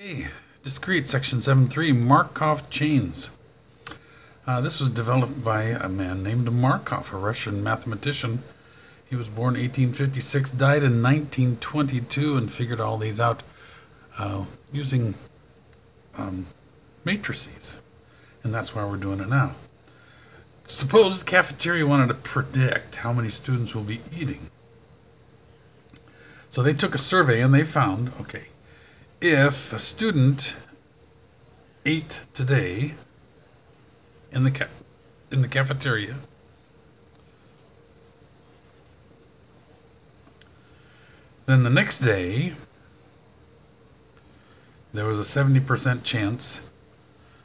Hey, discrete section 7.3 Markov chains. Uh, this was developed by a man named Markov, a Russian mathematician. He was born 1856, died in 1922, and figured all these out uh, using um, matrices. And that's why we're doing it now. Suppose the cafeteria wanted to predict how many students will be eating. So they took a survey and they found, okay, if a student ate today in the ca- in the cafeteria. Then the next day there was a 70% chance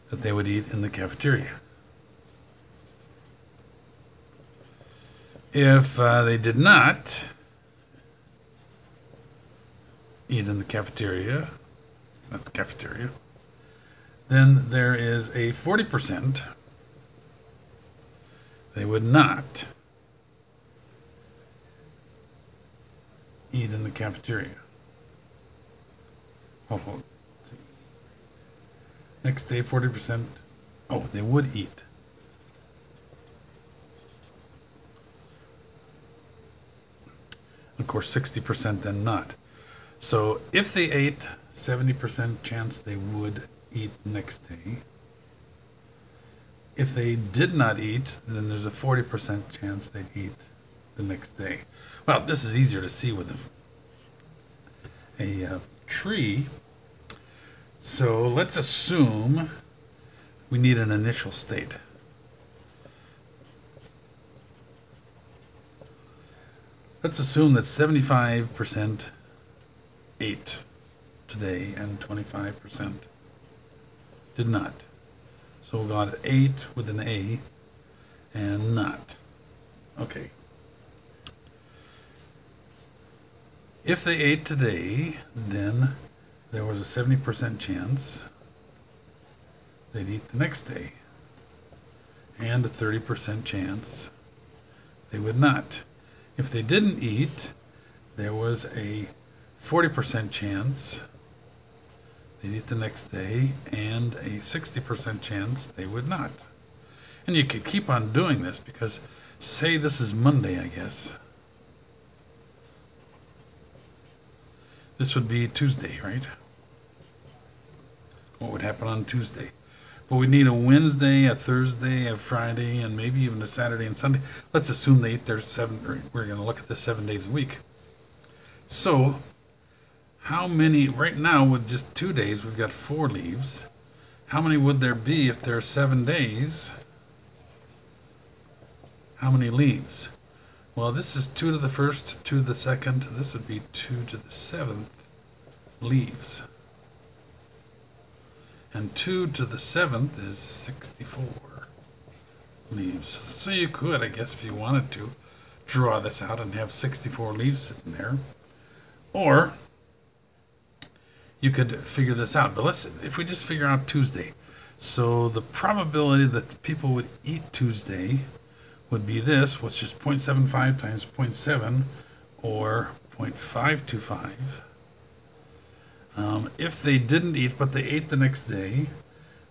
that they would eat in the cafeteria. If uh, they did not eat in the cafeteria that's cafeteria, then there is a 40% they would not eat in the cafeteria. Oh, Next day, 40%. Oh, they would eat. Of course, 60% then not. So if they ate 70% chance they would eat next day. If they did not eat, then there's a 40% chance they'd eat the next day. Well, this is easier to see with a, a uh, tree. So let's assume we need an initial state. Let's assume that 75% ate today and 25% did not. So we got 8 with an A and not. Okay. If they ate today, then there was a 70% chance they'd eat the next day. And a 30% chance they would not. If they didn't eat, there was a 40% chance they'd eat the next day, and a 60% chance they would not. And you could keep on doing this because, say, this is Monday, I guess. This would be Tuesday, right? What would happen on Tuesday? But we need a Wednesday, a Thursday, a Friday, and maybe even a Saturday and Sunday. Let's assume they eat there seven. We're going to look at this seven days a week. So how many, right now with just two days, we've got four leaves. How many would there be if there are seven days? How many leaves? Well, this is 2 to the first, 2 to the second. This would be 2 to the seventh leaves. And 2 to the seventh is 64 leaves. So you could, I guess, if you wanted to, draw this out and have 64 leaves sitting there. Or you could figure this out. But let's, if we just figure out Tuesday. So the probability that people would eat Tuesday would be this, which is 0.75 times 0.7 or 0.525. Um, if they didn't eat, but they ate the next day,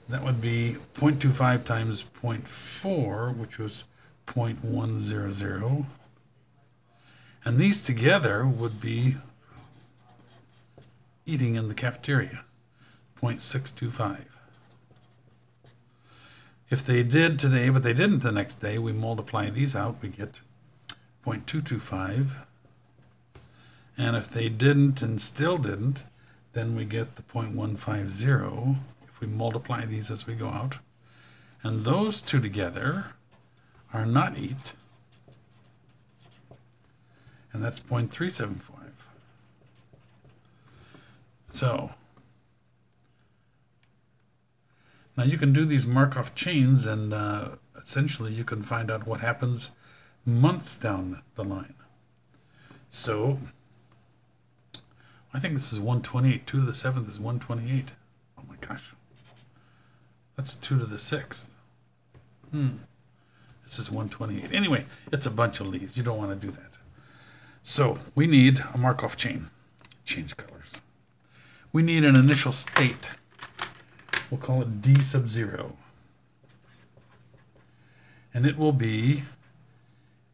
that would be 0.25 times 0.4, which was 0.100. And these together would be eating in the cafeteria, 0.625. If they did today, but they didn't the next day, we multiply these out, we get 0.225. And if they didn't and still didn't, then we get the 0.150 if we multiply these as we go out. And those two together are not eat. And that's 0.375. So now you can do these Markov chains and uh, essentially you can find out what happens months down the line. So I think this is 128. 2 to the 7th is 128. Oh my gosh. That's 2 to the 6th. Hmm. This is 128. Anyway, it's a bunch of leaves. You don't want to do that. So we need a Markov chain. Change colors. We need an initial state. We'll call it d sub 0. And it will be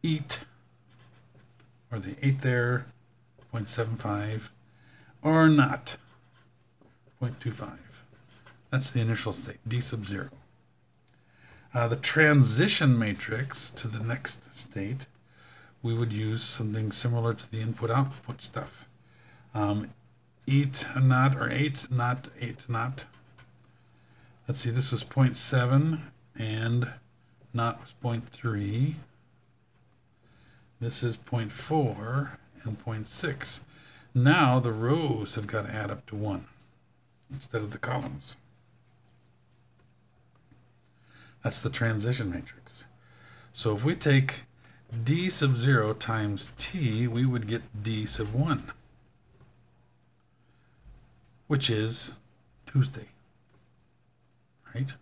eat, or the 8 there, 0.75, or not, 0.25. That's the initial state, d sub 0. Uh, the transition matrix to the next state, we would use something similar to the input-output stuff. Um, eat not or 8 not 8 not. Let's see, this was 0.7 and not was 0.3. This is 0.4 and 0.6. Now the rows have got to add up to 1 instead of the columns. That's the transition matrix. So if we take d sub 0 times t, we would get d sub 1, which is Tuesday. Right?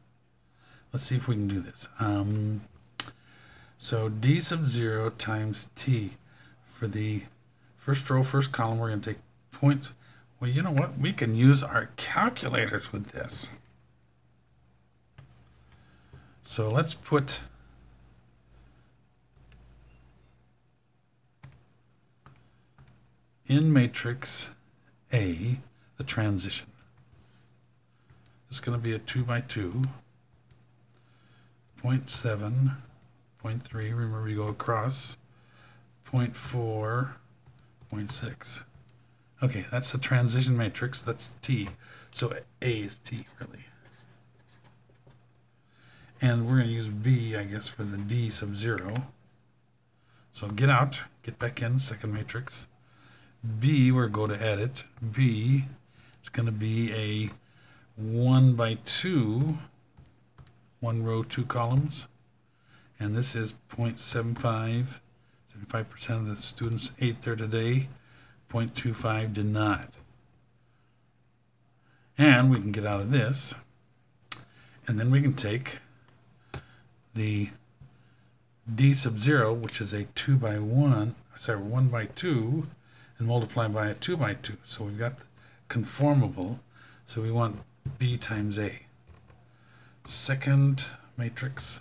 Let's see if we can do this. Um, so d sub 0 times t for the first row, first column, we're going to take point. Well, you know what? We can use our calculators with this. So let's put in matrix A the transition. It's going to be a 2 by 2, 0 0.7, 0.3, remember you go across, 0.4, 0.6. Okay, that's the transition matrix, that's T. So A is T, really. And we're going to use B, I guess, for the D sub 0. So get out, get back in, second matrix. B, we're going to edit. B is going to be a 1 by 2, one row, two columns. And this is 0.75. 75% of the students ate there today. 0.25 did not. And we can get out of this. And then we can take the d sub 0, which is a 2 by 1, sorry, 1 by 2, and multiply by a 2 by 2. So we've got conformable, so we want b times a. Second matrix,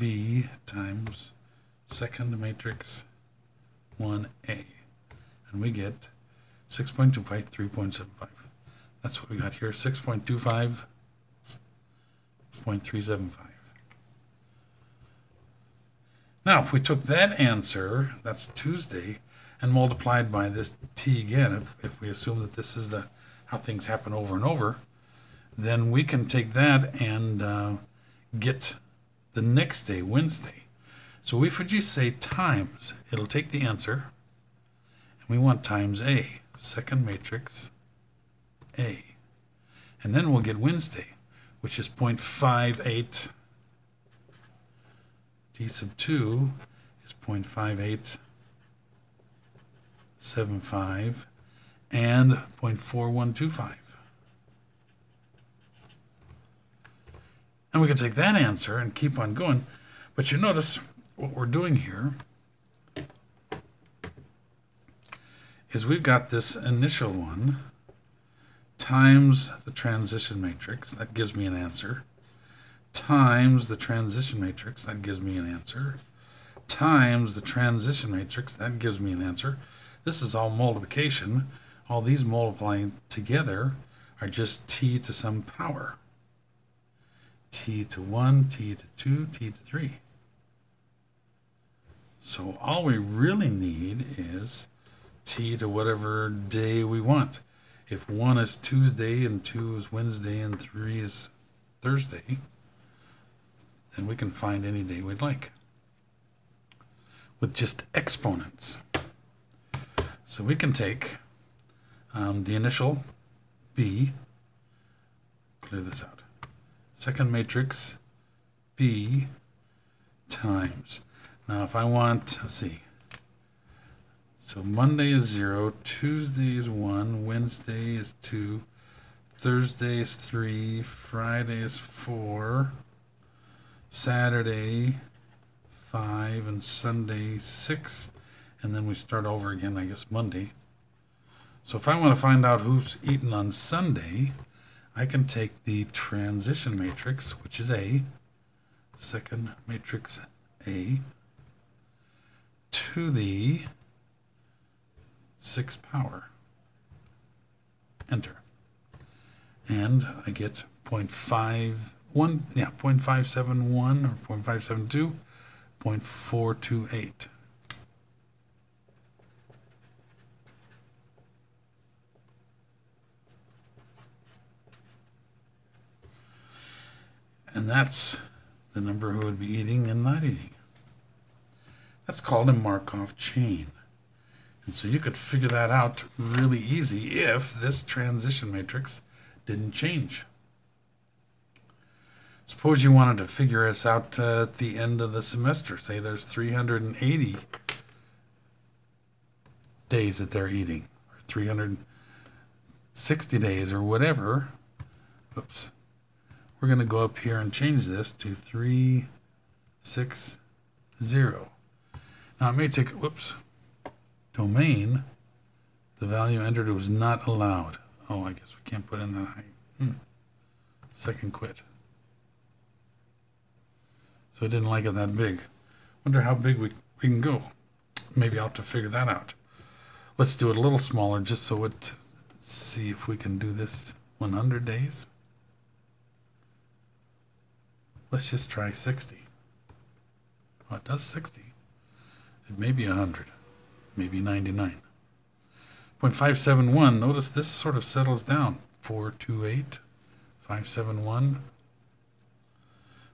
b times second matrix 1a. And we get 6.2 by 3.75. That's what we got here, 6.25, 0.375. Now, if we took that answer, that's Tuesday, and multiplied by this t again, if, if we assume that this is the how things happen over and over, then we can take that and uh, get the next day, Wednesday. So if we just say times, it'll take the answer, and we want times A, second matrix, A. And then we'll get Wednesday, which is 0.58 d sub 2 is 0.5875 and 0.4125. And we can take that answer and keep on going. But you notice what we're doing here is we've got this initial one times the transition matrix. That gives me an answer times the transition matrix, that gives me an answer, times the transition matrix, that gives me an answer. This is all multiplication. All these multiplying together are just t to some power. t to 1, t to 2, t to 3. So all we really need is t to whatever day we want. If 1 is Tuesday and 2 is Wednesday and 3 is Thursday, then we can find any day we'd like with just exponents. So we can take um, the initial b, clear this out, second matrix b times. Now if I want, let's see, so Monday is 0, Tuesday is 1, Wednesday is 2, Thursday is 3, Friday is 4, Saturday five and Sunday six, and then we start over again, I guess, Monday. So if I want to find out who's eaten on Sunday, I can take the transition matrix, which is A, second matrix A, to the 6 power. Enter. And I get 0.51, yeah, 0.571 or 0.572, 0.428. And that's the number who would be eating and not eating. That's called a Markov chain. And so you could figure that out really easy if this transition matrix didn't change. Suppose you wanted to figure this out uh, at the end of the semester. Say there's 380 days that they're eating, or 360 days, or whatever. Oops. We're going to go up here and change this to 360. Now it may take, whoops, domain, the value entered was not allowed. Oh, I guess we can't put in that height. Hmm. Second quit. So it didn't like it that big. Wonder how big we, we can go. Maybe I'll have to figure that out. Let's do it a little smaller just so it, see if we can do this 100 days. Let's just try 60. Oh, it does 60. It may be 100, maybe 99. 0.571, notice this sort of settles down. 428, 571.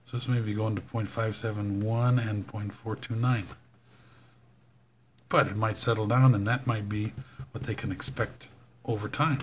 So this may be going to 0.571 and 0.429. But it might settle down, and that might be what they can expect over time.